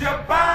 your body.